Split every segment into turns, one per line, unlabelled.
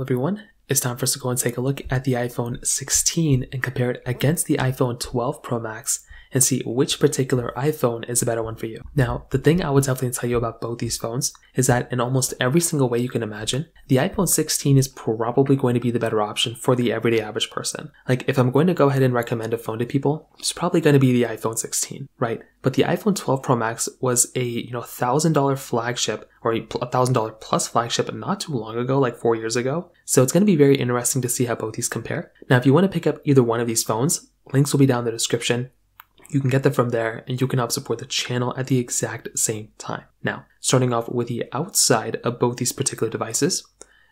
Everyone, it's time for us to go and take a look at the iPhone 16 and compare it against the iPhone 12 Pro Max and see which particular iPhone is a better one for you. Now, the thing I would definitely tell you about both these phones is that in almost every single way you can imagine, the iPhone 16 is probably going to be the better option for the everyday average person. Like, if I'm going to go ahead and recommend a phone to people, it's probably going to be the iPhone 16, right? But the iPhone 12 Pro Max was a, you know, $1,000 flagship or a $1,000 plus flagship not too long ago, like four years ago. So it's going to be very interesting to see how both these compare. Now, if you want to pick up either one of these phones, links will be down in the description. You can get them from there and you can help support the channel at the exact same time. Now, starting off with the outside of both these particular devices,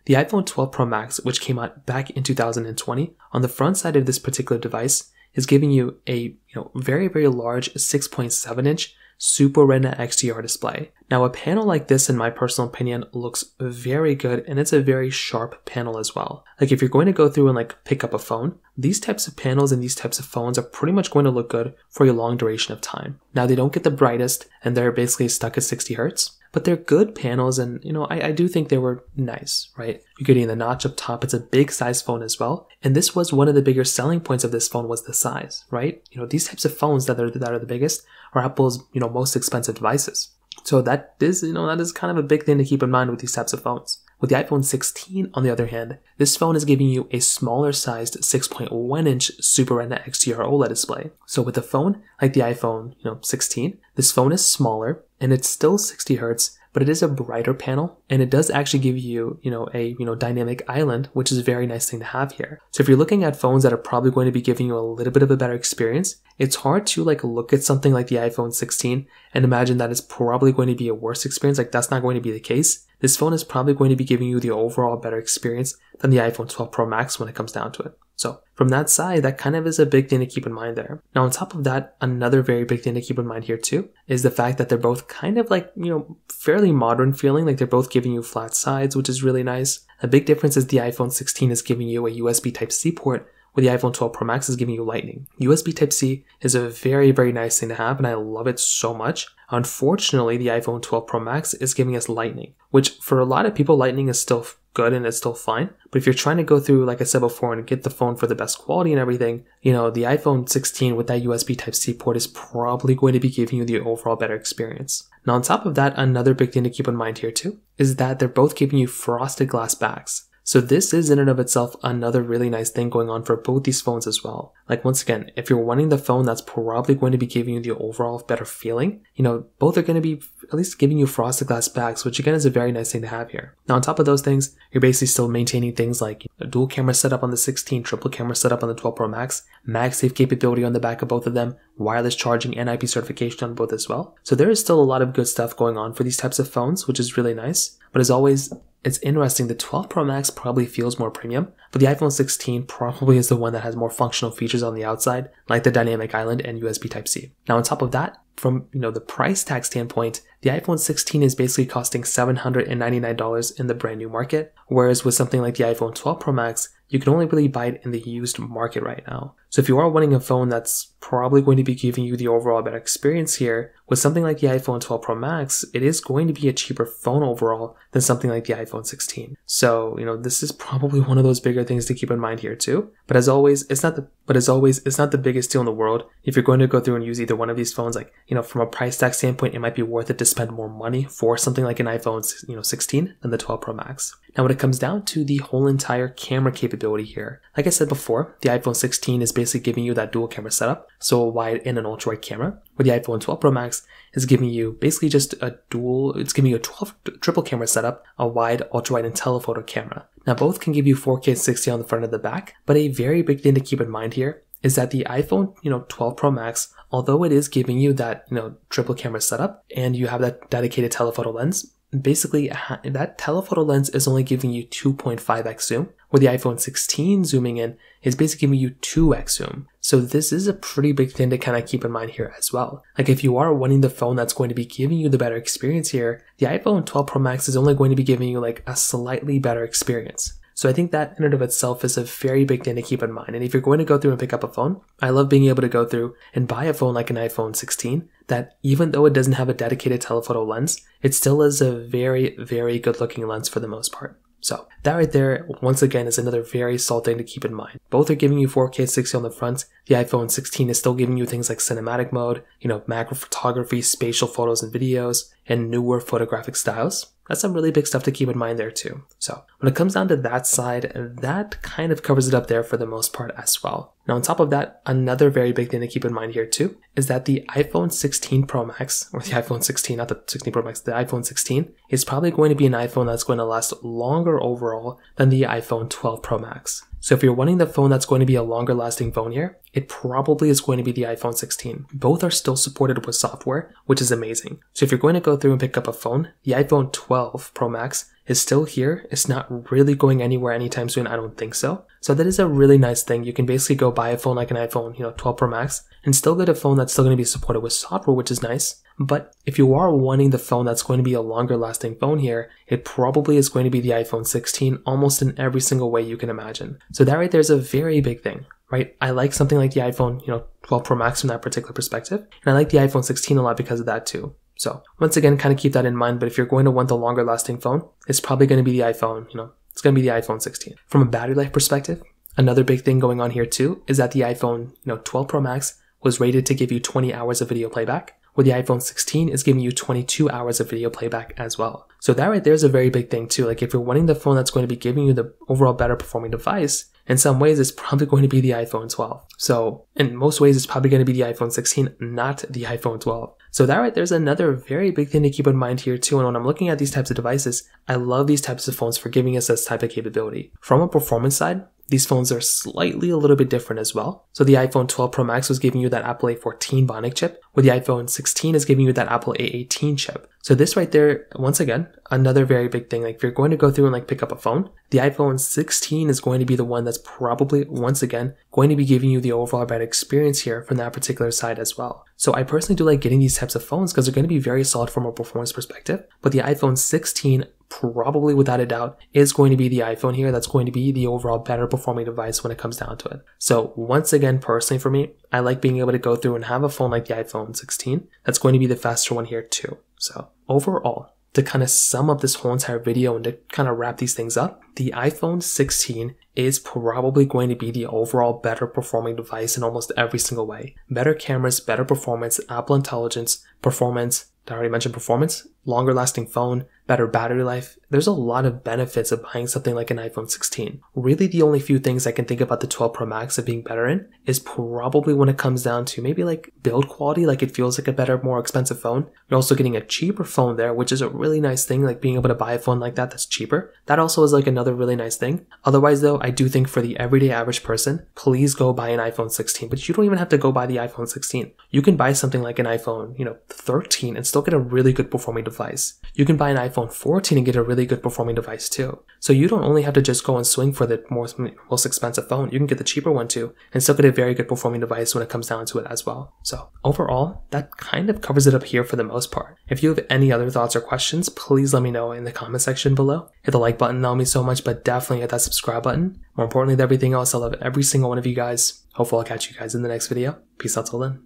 the iPhone 12 Pro Max, which came out back in 2020, on the front side of this particular device is giving you a you know very very large 6.7 inch Super Retina XDR display. Now a panel like this in my personal opinion looks very good and it's a very sharp panel as well. Like if you're going to go through and like pick up a phone, these types of panels and these types of phones are pretty much going to look good for a long duration of time. Now they don't get the brightest and they're basically stuck at 60 hertz, but they're good panels and you know I, I, do think they were nice right? You're getting the notch up top. It's a big size phone as well. And this was one of the bigger selling points of this phone was the size right? You know these types of phones that are that are the biggest are apple's you know most expensive devices. So that is you know that is kind of a big thing to keep in mind with these types of phones with the iPhone 16, on the other hand, this phone is giving you a smaller sized 6.1 inch Super Retina XDR OLED display. So with a phone like the iPhone, you know, 16, this phone is smaller and it's still 60 hertz, but it is a brighter panel and it does actually give you, you know, a, you know, dynamic island, which is a very nice thing to have here. So if you're looking at phones that are probably going to be giving you a little bit of a better experience, it's hard to like look at something like the iPhone 16 and imagine that it's probably going to be a worse experience. Like that's not going to be the case. This phone is probably going to be giving you the overall better experience than the iPhone 12 Pro Max when it comes down to it. So from that side, that kind of is a big thing to keep in mind there. Now, on top of that, another very big thing to keep in mind here too is the fact that they're both kind of like, you know, fairly modern feeling. Like they're both giving you flat sides, which is really nice. A big difference is the iPhone 16 is giving you a USB Type C port where the iPhone 12 Pro Max is giving you Lightning. USB Type C is a very, very nice thing to have, and I love it so much. Unfortunately, the iPhone 12 Pro Max is giving us Lightning, which for a lot of people, Lightning is still good and it's still fine. But if you're trying to go through, like I said before, and get the phone for the best quality and everything, you know, the iPhone 16 with that USB Type C port is probably going to be giving you the overall better experience. Now, on top of that, another big thing to keep in mind here too is that they're both giving you frosted glass backs. So this is in and of itself another really nice thing going on for both these phones as well. Like once again, if you're wanting the phone that's probably going to be giving you the overall better feeling, you know, both are going to be at least giving you frosted glass backs, which again is a very nice thing to have here. Now on top of those things, you're basically still maintaining things like a dual camera setup on the 16, triple camera setup on the 12 Pro Max, MagSafe capability on the back of both of them, wireless charging and IP certification on both as well. So there is still a lot of good stuff going on for these types of phones, which is really nice. But as always, it's interesting, the 12 Pro Max probably feels more premium, but the iPhone 16 probably is the one that has more functional features on the outside, like the dynamic island and USB Type-C. Now on top of that, from you know the price tag standpoint, the iPhone 16 is basically costing $799 in the brand new market, whereas with something like the iPhone 12 Pro Max, you can only really buy it in the used market right now. So if you are wanting a phone that's probably going to be giving you the overall better experience here, with something like the iPhone 12 Pro Max, it is going to be a cheaper phone overall than something like the iPhone 16. So, you know, this is probably one of those bigger things to keep in mind here too. But as always, it's not the but as always, it's not the biggest deal in the world. If you're going to go through and use either one of these phones, like, you know, from a price tag standpoint, it might be worth it to spend more money for something like an iPhone, you know, 16 than the 12 Pro Max. Now, when it comes down to the whole entire camera capability here, like I said before, the iPhone 16 is basically giving you that dual camera setup, so a wide and an ultra wide camera. With the iPhone 12 Pro Max, is giving you basically just a dual, it's giving you a 12 triple camera setup, a wide, ultra wide, and telephoto camera. Now, both can give you 4K 60 on the front and the back, but a very big thing to keep in mind here is that the iPhone, you know, 12 Pro Max, although it is giving you that, you know, triple camera setup and you have that dedicated telephoto lens, basically that telephoto lens is only giving you 2.5x zoom, where the iPhone 16 zooming in is basically giving you 2x zoom. So this is a pretty big thing to kind of keep in mind here as well. Like if you are wanting the phone that's going to be giving you the better experience here, the iPhone 12 Pro Max is only going to be giving you like a slightly better experience. So I think that in and of itself is a very big thing to keep in mind. And if you're going to go through and pick up a phone, I love being able to go through and buy a phone like an iPhone 16 that even though it doesn't have a dedicated telephoto lens, it still is a very, very good looking lens for the most part. So that right there, once again, is another very solid thing to keep in mind. Both are giving you 4K 60 on the front. The iPhone 16 is still giving you things like cinematic mode, you know, macro photography, spatial photos and videos, and newer photographic styles. That's some really big stuff to keep in mind there too. So when it comes down to that side, that kind of covers it up there for the most part as well. Now on top of that, another very big thing to keep in mind here too is that the iPhone 16 Pro Max, or the iPhone 16, not the 16 Pro Max, the iPhone 16 is probably going to be an iPhone that's going to last longer overall than the iPhone 12 Pro Max. So if you're wanting the phone that's going to be a longer lasting phone here, it probably is going to be the iPhone 16. Both are still supported with software, which is amazing. So if you're going to go through and pick up a phone, the iPhone 12 Pro Max is still here. It's not really going anywhere anytime soon. I don't think so. So that is a really nice thing. You can basically go buy a phone like an iPhone, you know, 12 Pro Max and still get a phone that's still going to be supported with software, which is nice. But if you are wanting the phone that's going to be a longer lasting phone here, it probably is going to be the iPhone 16 almost in every single way you can imagine. So that right there is a very big thing, right? I like something like the iPhone, you know, 12 Pro Max from that particular perspective. And I like the iPhone 16 a lot because of that too. So once again, kind of keep that in mind. But if you're going to want the longer lasting phone, it's probably going to be the iPhone, you know, it's going to be the iPhone 16. From a battery life perspective, another big thing going on here too is that the iPhone, you know, 12 Pro Max was rated to give you 20 hours of video playback, where the iPhone 16 is giving you 22 hours of video playback as well. So that right there is a very big thing too. Like if you're wanting the phone that's going to be giving you the overall better performing device, in some ways it's probably going to be the iPhone 12. So in most ways it's probably going to be the iPhone 16, not the iPhone 12. So that right there's another very big thing to keep in mind here too. And when I'm looking at these types of devices, I love these types of phones for giving us this type of capability. From a performance side, these phones are slightly a little bit different as well. So the iPhone 12 Pro Max was giving you that Apple A14 Bionic chip, where the iPhone 16 is giving you that Apple A18 chip. So this right there, once again, another very big thing. Like if you're going to go through and like pick up a phone, the iPhone 16 is going to be the one that's probably, once again, going to be giving you the overall better experience here from that particular side as well. So I personally do like getting these types of phones because they're going to be very solid from a performance perspective. But the iPhone 16 probably without a doubt is going to be the iPhone here that's going to be the overall better performing device when it comes down to it. So once again, personally for me, I like being able to go through and have a phone like the iPhone 16 that's going to be the faster one here too. So overall, to kind of sum up this whole entire video and to kind of wrap these things up, the iPhone 16 is probably going to be the overall better performing device in almost every single way. Better cameras, better performance, Apple Intelligence, performance, I already mentioned performance, longer lasting phone, better battery life. There's a lot of benefits of buying something like an iPhone 16. Really, the only few things I can think about the 12 Pro Max of being better in is probably when it comes down to maybe like build quality, like it feels like a better, more expensive phone. You're also getting a cheaper phone there, which is a really nice thing, like being able to buy a phone like that that's cheaper. That also is like another really nice thing. Otherwise, though, I do think for the everyday average person, please go buy an iPhone 16, but you don't even have to go buy the iPhone 16. You can buy something like an iPhone, you know, 13 and still get a really good performing device. You can buy an iPhone 14 and get a really good performing device too. So you don't only have to just go and swing for the most, most expensive phone, you can get the cheaper one too and still get a very good performing device when it comes down to it as well. So overall, that kind of covers it up here for the most part. If you have any other thoughts or questions, please let me know in the comment section below. Hit the like button, that will mean so much, but definitely hit that subscribe button. More importantly than everything else, I love every single one of you guys. Hopefully I'll catch you guys in the next video. Peace out till then.